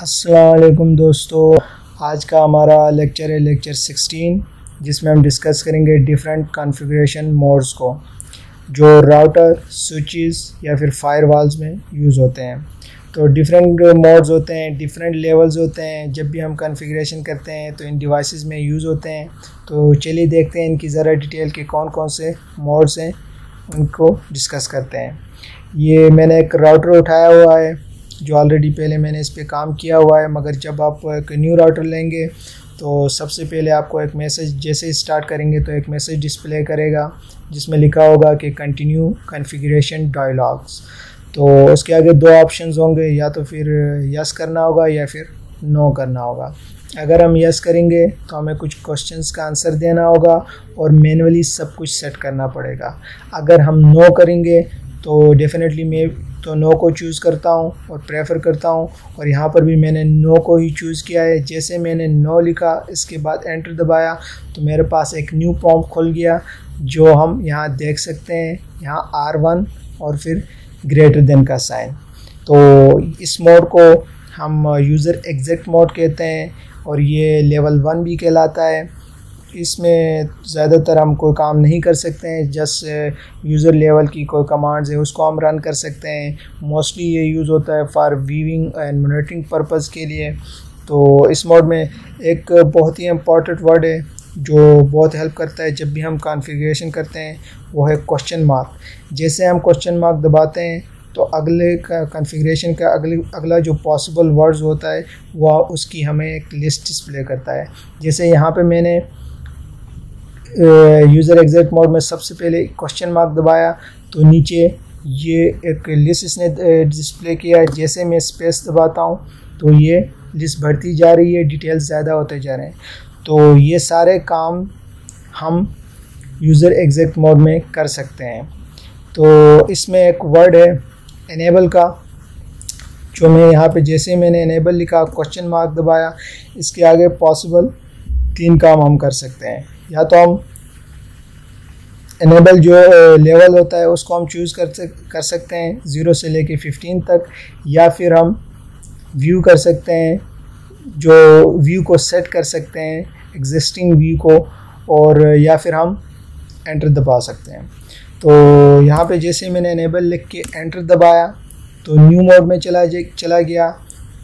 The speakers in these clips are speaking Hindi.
असलकुम दोस्तों। आज का हमारा लेक्चर है लेक्चर 16 जिसमें हम डिस्कस करेंगे डिफरेंट कॉन्फ़िगरेशन मोड्स को, जो राउटर स्विचेस या फिर फायरवॉल्स में यूज़ होते हैं। तो डिफरेंट मोड्स होते हैं डिफरेंट लेवल्स होते हैं, जब भी हम कॉन्फ़िगरेशन करते हैं तो इन डिवाइसेस में यूज़ होते हैं। तो चलिए देखते हैं इनकी ज़रा डिटेल के कौन कौन से मोड्स हैं, उनको डिस्कस करते हैं। ये मैंने एक राउटर उठाया हुआ है जो ऑलरेडी पहले मैंने इस पर काम किया हुआ है, मगर जब आप एक न्यू राउटर लेंगे तो सबसे पहले आपको एक मैसेज जैसे स्टार्ट करेंगे तो एक मैसेज डिस्प्ले करेगा, जिसमें लिखा होगा कि कंटिन्यू कॉन्फ़िगरेशन डायलॉग्स तो उसके आगे दो ऑप्शंस होंगे, या तो फिर यस करना होगा, या फिर नो करना होगा. अगर हम यस करेंगे तो हमें कुछ क्वेश्चंस का आंसर देना होगा, और मैनुअली सब कुछ सेट करना पड़ेगा. अगर हम नो करेंगे तो डेफिनेटली मैं तो नो को चूज़ करता हूँ और प्रेफर करता हूँ। और यहाँ पर भी मैंने नो को ही चूज़ किया है। जैसे मैंने नो लिखा, इसके बाद एंटर दबाया तो मेरे पास एक न्यू फॉर्म खुल गया, जो हम यहाँ देख सकते हैं। यहाँ आर वन और फिर ग्रेटर देन का साइन तो इस मोड को हम यूज़र एग्जैक्ट मोड कहते हैं और ये लेवल वन भी कहलाता है। इसमें ज़्यादातर हम कोई काम नहीं कर सकते हैं जस्ट यूज़र लेवल की कोई कमांड्स है, उसको हम रन कर सकते हैं। मोस्टली ये यूज़ होता है for viewing and monitoring purpose के लिए। तो इस मोड में एक बहुत ही इंपॉर्टेंट वर्ड है, जो बहुत हेल्प करता है जब भी हम कॉन्फ़िगरेशन करते हैं, वो है क्वेश्चन मार्क जैसे हम क्वेश्चन मार्क दबाते हैं तो अगले कॉन्फ़िगरेशन का अगले, अगला जो पॉसिबल वर्ड्स होता है, वह उसकी हमें एक लिस्ट डिस्प्ले करता है। जैसे यहाँ पे मैंने यूज़र एग्जैक्ट मोड में सबसे पहले क्वेश्चन मार्क दबाया तो नीचे ये एक लिस्ट इसने डिस्प्ले किया जैसे मैं स्पेस दबाता हूँ तो ये लिस्ट बढ़ती जा रही है डिटेल्स ज़्यादा होते जा रहे हैं। तो ये सारे काम हम यूज़र एग्जैक्ट मोड में कर सकते हैं। तो इसमें एक वर्ड है इनेबल का, जो मैं यहाँ पे जैसे मैंने इनेबल लिखा क्वेश्चन मार्क दबाया, इसके आगे पॉसिबल तीन काम हम कर सकते हैं। या तो हम इनेबल जो लेवल होता है, उसको हम चूज़ कर कर सकते हैं ज़ीरो से लेके फिफ्टीन तक, या फिर हम व्यू कर सकते हैं, जो व्यू को सेट कर सकते हैं एग्जिस्टिंग व्यू को, और, या फिर हम एंटर दबा सकते हैं। तो यहाँ पे जैसे मैंने इनेबल लिख के एंटर दबाया तो न्यू मोड में चला चला गया।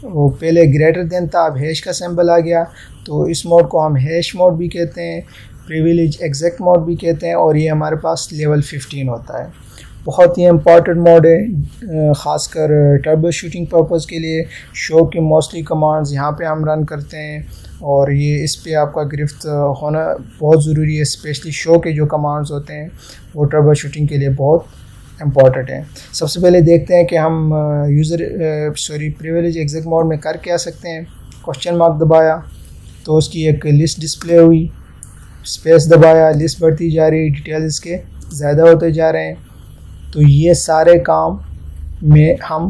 वो पहले ग्रेटर देन था, अब हैश का सिंबल आ गया। तो इस मोड को हम हैश मोड भी कहते हैं प्रिविलेज एग्जैक्ट मोड भी कहते हैं और ये हमारे पास लेवल 15 होता है। बहुत ही इंपॉर्टेंट मोड है ख़ासकर टर्बो शूटिंग पर्पज़ के लिए। शो की मोस्टली कमांड्स यहाँ पे हम रन करते हैं और ये इस पे आपका गिरफ्त होना बहुत ज़रूरी है स्पेशली शो के जो कमांड्स होते हैं, वो टर्बो शूटिंग के लिए बहुत इंपॉर्टेंट है। सबसे पहले देखते हैं कि हम user sorry privilege exact mode में कर क्या सकते हैं। क्वेश्चन मार्क दबाया तो उसकी एक लिस्ट डिस्प्ले हुई। स्पेस दबाया लिस्ट बढ़ती जा रही डिटेल इसके ज़्यादा होते जा रहे हैं। तो ये सारे काम में हम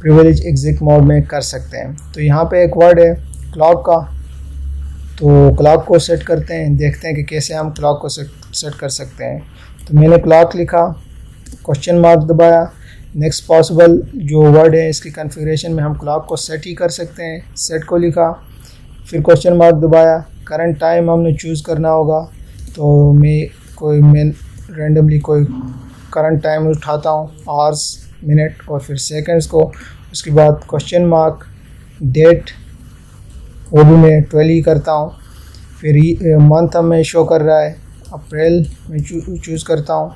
प्रिविलेज एग्जिट मोड में कर सकते हैं। तो यहाँ पे एक वर्ड है क्लॉक का। तो क्लॉक को सेट करते हैं, देखते हैं कि कैसे हम क्लॉक को सेट कर सकते हैं। तो मैंने क्लॉक लिखा क्वेश्चन मार्क दबाया। नेक्स्ट पॉसिबल जो वर्ड है, इसकी कन्फिग्रेशन में हम क्लॉक को सेट ही कर सकते हैं। सेट को लिखा। फिर क्वेश्चन मार्क दबाया। करंट टाइम हमने चूज़ करना होगा। तो मैं कोई मैं रेंडमली कोई करंट टाइम उठाता हूँ। आवर्स मिनट और फिर सेकंड्स को। उसके बाद क्वेश्चन मार्क डेट वो भी मैं ट्वेल्व ही करता हूँ। फिर मंथ हमें शो कर रहा है। अप्रैल में चूज़ करता हूँ।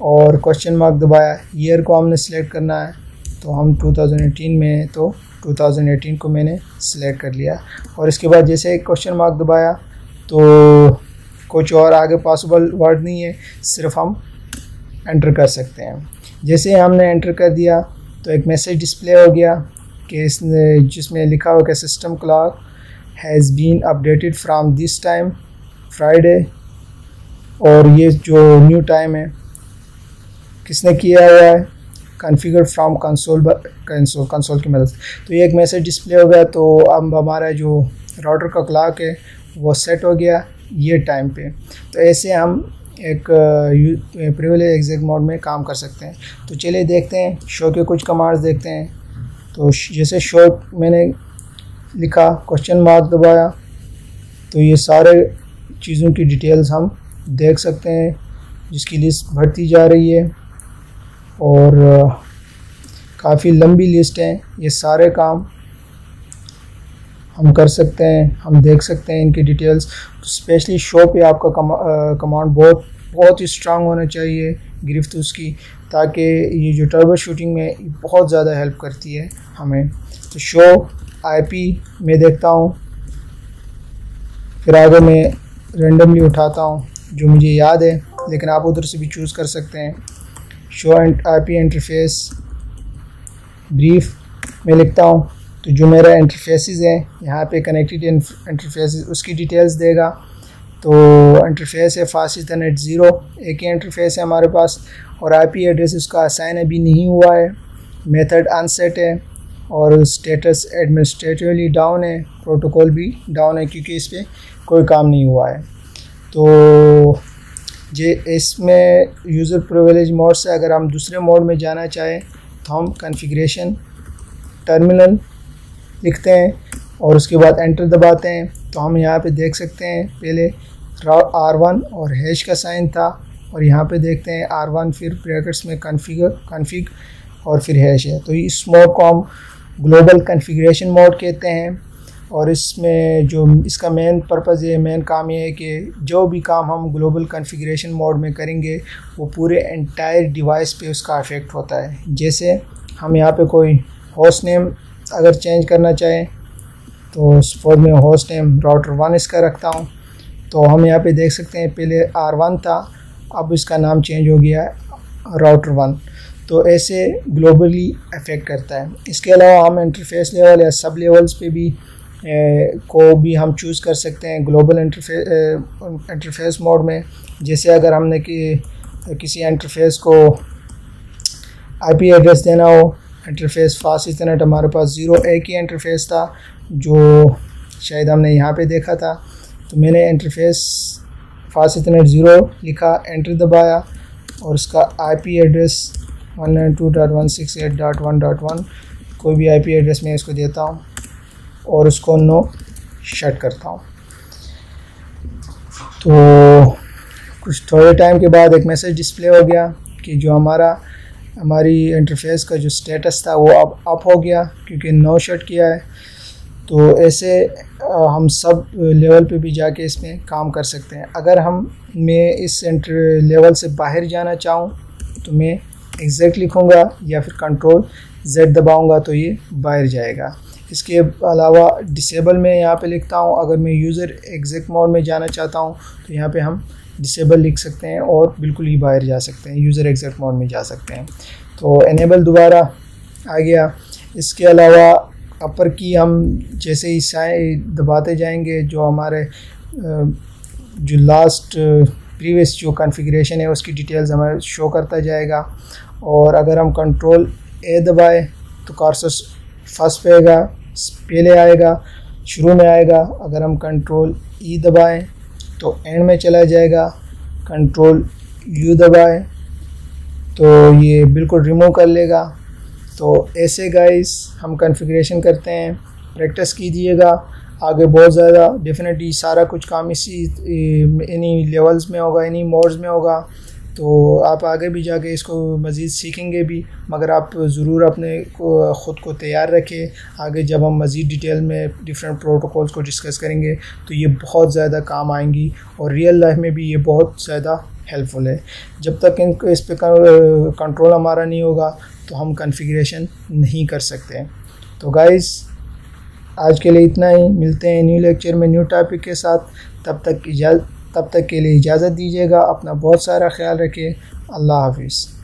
और क्वेश्चन मार्क दबाया ईयर को हमने सेलेक्ट करना है तो हम 2018 में तो 2018 को मैंने सिलेक्ट कर लिया। और इसके बाद जैसे एक क्वेश्चन मार्क दबाया तो कुछ और आगे पॉसिबल वर्ड नहीं है, सिर्फ़ हम एंटर कर सकते हैं। जैसे हमने एंटर कर दिया तो एक मैसेज डिस्प्ले हो गया कि इसने, जिसमें लिखा हो कि system clock has been updated from this time Friday और ये जो न्यू टाइम है किसने किया हुआ है? Configure from console console console की मदद तो ये एक मैसेज डिस्प्ले हो गया तो अब हमारा जो राउटर का क्लाक है, वो सेट हो गया ये टाइम पे। तो ऐसे हम एक प्रिविलेज एग्जैक्ट मोड में काम कर सकते हैं। तो चलिए देखते हैं शो के कुछ कमांड्स देखते हैं। तो जैसे शो मैंने लिखा क्वेश्चन मार्क दबाया तो ये सारे चीज़ों की डिटेल्स हम देख सकते हैं, जिसकी लिस्ट बढ़ती जा रही है। और काफ़ी लंबी लिस्ट है। ये सारे काम हम कर सकते हैं, हम देख सकते हैं इनकी डिटेल्स। स्पेशली शो पे आपका कमांड बहुत बहुत ही स्ट्रांग होना चाहिए गिरफ्त उसकी, ताकि ये जो टर्बो शूटिंग में बहुत ज़्यादा हेल्प करती है हमें। तो शो आईपी में देखता हूँ। फिर आगे मैं रेंडमली उठाता हूँ, जो मुझे याद है, लेकिन आप उधर से भी चूज़ कर सकते हैं। Show I P interface brief में लिखता हूँ। तो जो मेरा इंटरफेसेस है, यहाँ पे कनेक्टेड इंटरफेस उसकी डिटेल्स देगा। तो इंटरफेस है फास्ट इंटरनेट ज़ीरो एक ही इंटरफेस है हमारे पास। और आईपी एड्रेस उसका असाइन अभी नहीं हुआ है। मेथड अनसेट है और स्टेटस एडमिनिस्ट्रेटिवली डाउन है। प्रोटोकॉल भी डाउन है क्योंकि इस पर कोई काम नहीं हुआ है। तो जे इसमें यूज़र प्रिविलेज मोड से अगर हम दूसरे मोड में जाना चाहें तो हम कन्फिग्रेशन टर्मिनल लिखते हैं और उसके बाद एंटर दबाते हैं। तो हम यहाँ पे देख सकते हैं, पहले आर वन और हैश का साइन था और यहाँ पे देखते हैं आर वन फिर ब्रैकेट्स में कन्फिगर कन्फिग और फिर हैश है। तो इस मोड को हम ग्लोबल कन्फिग्रेशन मोड कहते हैं। और इसमें जो, इसका मेन पर्पज़ है मेन काम ये है कि जो भी काम हम ग्लोबल कन्फिग्रेशन मोड में करेंगे, वो पूरे एंटायर डिवाइस पे उसका इफ़ेक्ट होता है। जैसे हम यहाँ पे कोई होस्ट नेम अगर चेंज करना चाहें तो सपोज़ मैं होस्ट नेम राउटर वन इसका रखता हूँ। तो हम यहाँ पे देख सकते हैं, पहले आर वन था, अब इसका नाम चेंज हो गया राउटर वन तो ऐसे ग्लोबली अफेक्ट करता है। इसके अलावा हम इंटरफेस लेवल या सब लेवल्स पे भी को भी हम चूज़ कर सकते हैं ग्लोबल इंटरफेस इंटरफेस मोड में। जैसे अगर हमने कि, किसी इंटरफेस को आईपी एड्रेस देना हो इंटरफेस फास्ट इंटरनेट हमारे पास ज़ीरो एक ही इंटरफेस था, जो शायद हमने यहाँ पे देखा था। तो मैंने इंटरफेस फास्ट इंटरनेट ज़ीरो लिखा एंटर दबाया और उसका IP address one nine two one six eight dot one dot one कोई भी आईपी एड्रेस मैं इसको देता हूँ। और उसको नो शट करता हूँ। तो कुछ थोड़े टाइम के बाद एक मैसेज डिस्प्ले हो गया कि जो हमारा, हमारी इंटरफेस का जो स्टेटस था वो अब अप हो गया क्योंकि नो शट किया है। तो ऐसे हम सब लेवल पे भी जाके इसमें काम कर सकते हैं। अगर हम, मैं इस इंटर लेवल से बाहर जाना चाहूँ तो मैं एग्जैक्ट लिखूँगा या फिर कंट्रोल जेड दबाऊँगा तो ये बाहर जाएगा। इसके अलावा डिसेबल में यहाँ पे लिखता हूँ, अगर मैं यूज़र एग्जैक्ट मोड में जाना चाहता हूँ तो यहाँ पे हम डिसेबल लिख सकते हैं और बिल्कुल ही बाहर जा सकते हैं यूज़र एग्जैक्ट मोड में जा सकते हैं। तो इनेबल दोबारा आ गया। इसके अलावा अपर की हम जैसे ही दबाते जाएँगे, जो हमारे जो लास्ट प्रीवियस जो कॉन्फ़िगरेशन है, उसकी डिटेल्स हमें शो करता जाएगा। और अगर हम कंट्रोल ए दबाए तो कार्सस फ़र्स्ट पे आएगा, पहले आएगा, शुरू में आएगा। अगर हम कंट्रोल ई e दबाएँ तो एंड में चला जाएगा। कंट्रोल यू दबाएँ तो ये बिल्कुल रिमूव कर लेगा। तो ऐसे गाइस हम कॉन्फ़िगरेशन करते हैं। प्रैक्टिस कीजिएगा। आगे बहुत ज़्यादा डेफिनेटली सारा कुछ काम इसी इन्हीं लेवल्स में होगा इन्हीं मोड्स में होगा। तो आप आगे भी जाके इसको मज़ीद सीखेंगे भी, मगर आप ज़रूर अपने को, ख़ुद को तैयार रखें। आगे जब हम मज़ीद डिटेल में डिफरेंट प्रोटोकॉल्स को डिस्कस करेंगे तो ये बहुत ज़्यादा काम आएँगी और रियल लाइफ में भी ये बहुत ज़्यादा हेल्पफुल है। जब तक इनको इस पर कंट्रोल हमारा नहीं होगा तो हम कन्फिग्रेशन नहीं कर सकते। तो गाइस आज के लिए इतना ही। मिलते हैं न्यू लेक्चर में न्यू टॉपिक के साथ। तब तक इजाज़त तब तक के लिए इजाज़त दीजिएगा अपना बहुत सारा ख्याल रखें अल्लाह हाफिज़।